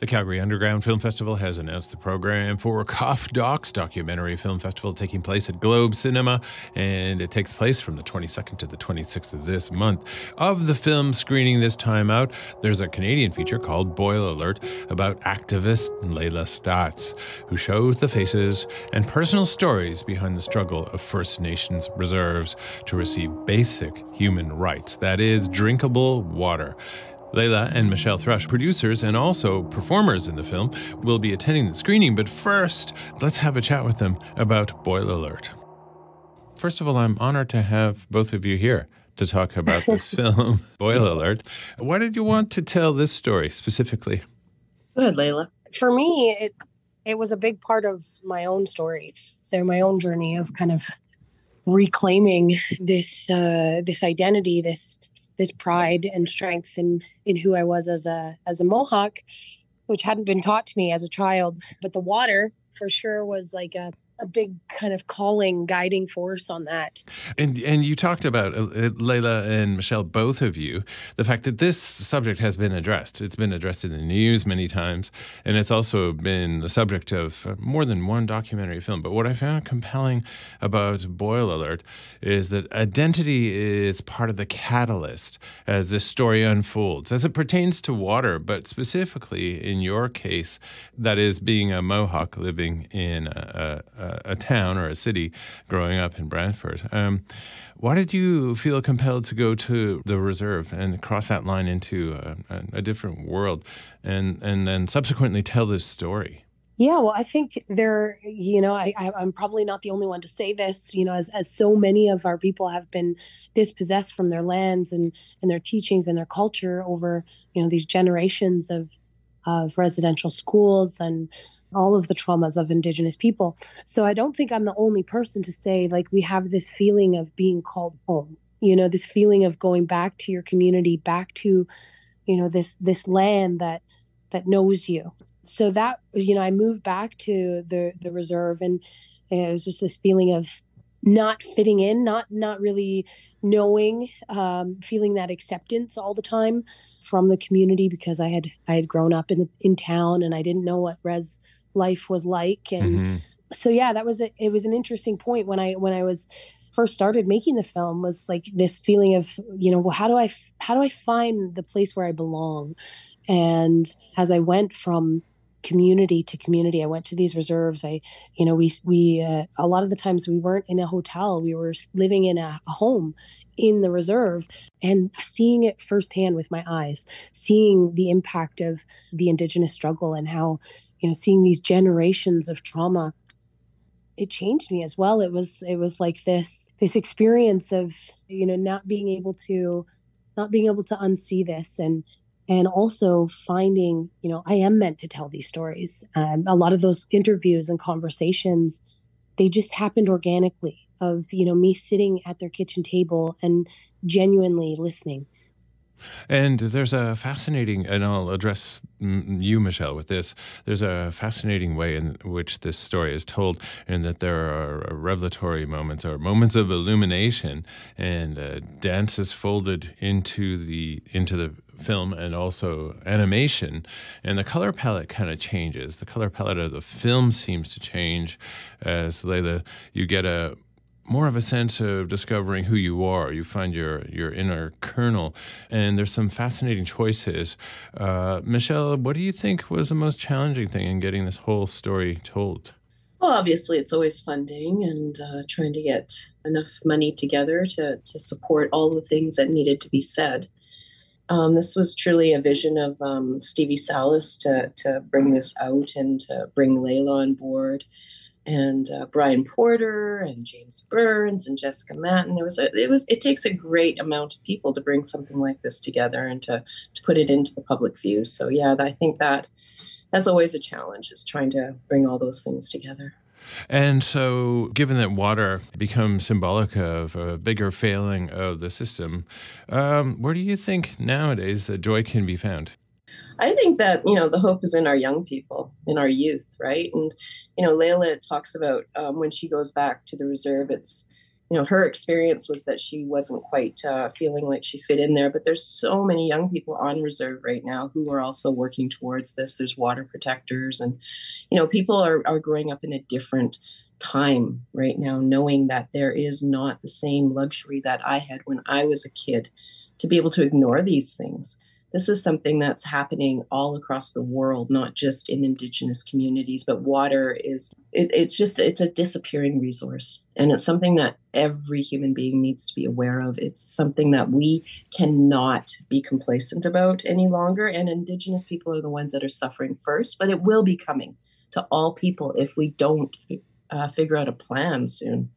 The Calgary Underground Film Festival has announced the program for CUFF Docs documentary film festival taking place at Globe Cinema, and it takes place from the 22nd to the 26th of this month. Of the film screening this time out, there's a Canadian feature called Boil Alert about activist Layla Staats, who shows the faces and personal stories behind the struggle of First Nations reserves to receive basic human rights, that is, drinkable water. Layla and Michelle Thrush, producers and also performers in the film, will be attending the screening. But first, let's have a chat with them about Boil Alert. First of all, I'm honored to have both of you here to talk about this film, Boil Alert. Why did you want to tell this story specifically? Good, Layla. For me, it it was a big part of my own story. So my own journey of kind of reclaiming this uh, this identity, this this pride and strength in in who I was as a as a Mohawk, which hadn't been taught to me as a child. But the water for sure was like a a big kind of calling, guiding force on that. And and you talked about uh, uh, Layla and Michelle, both of you, the fact that this subject has been addressed. It's been addressed in the news many times, and it's also been the subject of uh, more than one documentary film. But what I found compelling about Boil Alert is that identity is part of the catalyst as this story unfolds, as it pertains to water, but specifically in your case, that is being a Mohawk living in a, a a, town or a city growing up in Brantford. Um, why did you feel compelled to go to the reserve and cross that line into a, a different world and, and then subsequently tell this story? Yeah, well, I think there, you know, I, am probably not the only one to say this, you know, as, as so many of our people have been dispossessed from their lands and, and their teachings and their culture over, you know, these generations of, of residential schools and all of the traumas of indigenous people. So i don't think i'm the only person to say like we have this feeling of being called home you know this feeling of going back to your community back to you know this this land that that knows you. So that you know i moved back to the the reserve and it was just this feeling of not fitting in not not really knowing um, feeling that acceptance all the time from the community because i had i had grown up in in town and i didn't know what res life was like and mm-hmm. so yeah that was a, it was an interesting point when i when i was first started making the film was like this feeling of you know well how do i how do i find the place where i belong and as i went from community to community. I went to these reserves. I you know we we uh, a lot of the times we weren't in a hotel. We were living in a, a home in the reserve and seeing it firsthand with my eyes seeing the impact of the indigenous struggle and how you know seeing these generations of trauma it changed me as well. It was it was like this this experience of you know not being able to not being able to unsee this and and also finding you know i am meant to tell these stories um, a lot of those interviews and conversations they just happened organically of you know me sitting at their kitchen table and genuinely listening and there's a fascinating, and I'll address you, Michelle, with this. There's a fascinating way in which this story is told, in that there are revelatory moments or moments of illumination, and uh, dance is folded into the into the film and also animation and the color palette kind of changes the color palette of the film seems to change as Layla you get a more of a sense of discovering who you are. You find your your inner kernel, and there's some fascinating choices. Uh, Michelle, what do you think was the most challenging thing in getting this whole story told? Well, obviously, it's always funding and uh, trying to get enough money together to to support all the things that needed to be said. Um, this was truly a vision of um, Stevie Salas to to bring this out and to bring Layla on board and uh, Brian Porter and James Burns and Jessica Matten. There was a, it was it takes a great amount of people to bring something like this together and to to put it into the public view. So yeah, I think that that's always a challenge is trying to bring all those things together. And so, given that water becomes symbolic of a bigger failing of the system, um, where do you think nowadays that joy can be found? I think that you know the hope is in our young people, in our youth, right? And you know, Layla talks about um, when she goes back to the reserve. It's you know her experience was that she wasn't quite uh, feeling like she fit in there but there's so many young people on reserve right now who are also working towards this. There's water protectors and you know people are, are growing up in a different time right now knowing that there is not the same luxury that i had when i was a kid to be able to ignore these things this is something that's happening all across the world not just in indigenous communities but water is it, it's just it's a disappearing resource. And it's something that every human being needs to be aware of. It's something that we cannot be complacent about any longer. And indigenous people are the ones that are suffering first but it will be coming to all people if we don't uh, figure out a plan soon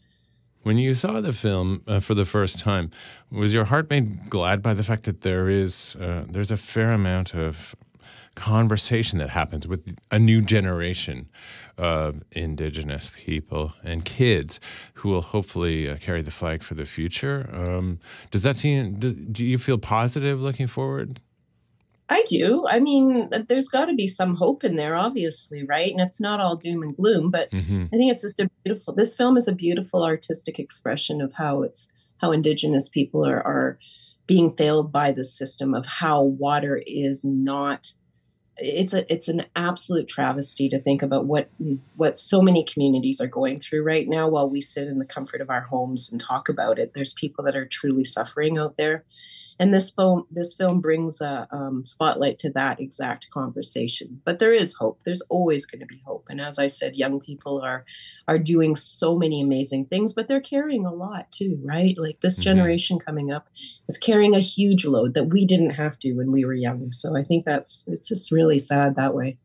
when you saw the film uh, for the first time, was your heart made glad by the fact that there is uh, there's a fair amount of conversation that happens with a new generation of Indigenous people and kids who will hopefully uh, carry the flag for the future? Um, does that seem? Do, do you feel positive looking forward? I do. I mean, there's got to be some hope in there, obviously, right? And it's not all doom and gloom, but mm-hmm. I think it's just a beautiful. This film is a beautiful artistic expression of how it's how Indigenous people are are being failed by the system of how water is not. It's a it's an absolute travesty to think about what what so many communities are going through right now while we sit in the comfort of our homes and talk about it. There's people that are truly suffering out there and this film this film brings a um, spotlight to that exact conversation but there is hope there's always going to be hope and as i said young people are are doing so many amazing things but they're carrying a lot too right like this mm-hmm. generation coming up is carrying a huge load that we didn't have to when we were young so i think that's it's just really sad that way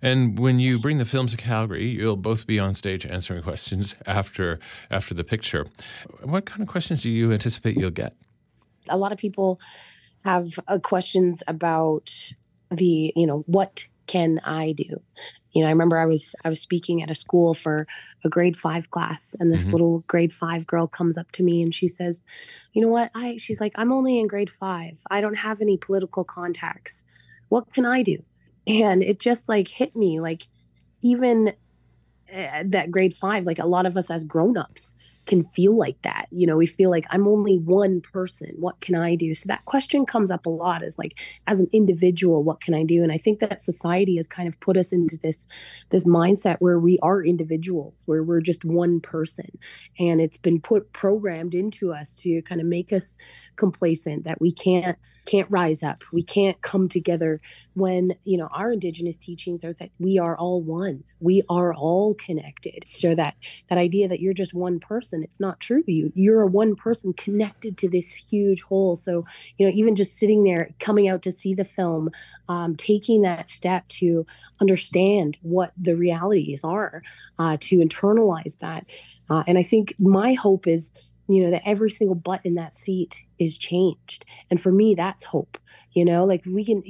and when you bring the film to Calgary, you'll both be on stage answering questions after after the picture. What kind of questions do you anticipate you'll get? A lot of people have uh, questions about the you know what can i do? You know i remember i was i was speaking at a school for a grade five class and this mm-hmm. little grade five girl comes up to me and she says you know what? I she's like i'm only in grade five. I don't have any political contacts. What can i do? And it just like hit me like even uh, that grade five like a lot of us as grown-ups can feel like that. You know, we feel like I'm only one person. What can I do? So that question comes up a lot is like as an individual, what can I do? And I think that society has kind of put us into this this mindset where we are individuals, where we're just one person. And it's been put programmed into us to kind of make us complacent that we can't can't rise up. We can't come together when, you know, our indigenous teachings are that we are all one. We are all connected. So that that idea that you're just one person, it's not true. You you're a one person connected to this huge whole. So, you know, even just sitting there, coming out to see the film, um, taking that step to understand what the realities are, uh, to internalize that. Uh, and I think my hope is you know that every single butt in that seat is changed. And for me that's hope you know like we can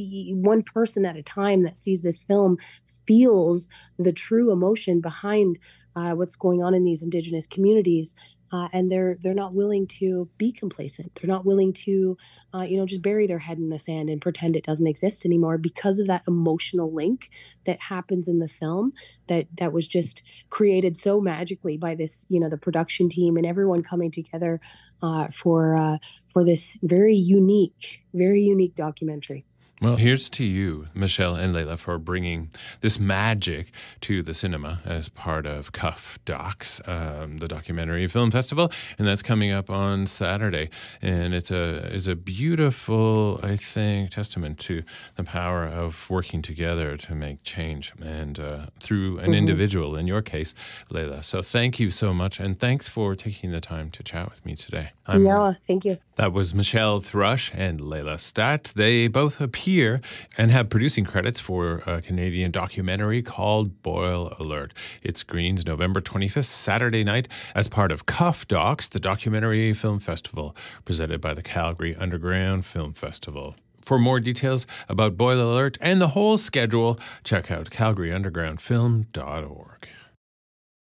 one person at a time that sees this film feels the true emotion behind uh, what's going on in these indigenous communities uh, and they're they're not willing to be complacent. They're not willing to, uh, you know, just bury their head in the sand and pretend it doesn't exist anymore because of that emotional link that happens in the film that that was just created so magically by this, you know, the production team and everyone coming together uh, for uh, for this very unique, very unique documentary. Well, here's to you, Michelle and Layla, for bringing this magic to the cinema as part of CUFF Docs, um, the documentary film festival, and that's coming up on Saturday. And it's a it's a beautiful, I think, testament to the power of working together to make change, and uh, through an mm-hmm. individual. In your case, Layla. So thank you so much, and thanks for taking the time to chat with me today. I'm, yeah, thank you. That was Michelle Thrush and Layla Staats. They both appear and have producing credits for a Canadian documentary called Boil Alert. It screens November 25th, Saturday night, as part of CUFF Docs, the documentary film festival presented by the Calgary Underground Film Festival. For more details about Boil Alert and the whole schedule, check out calgaryundergroundfilm.org.